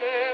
there.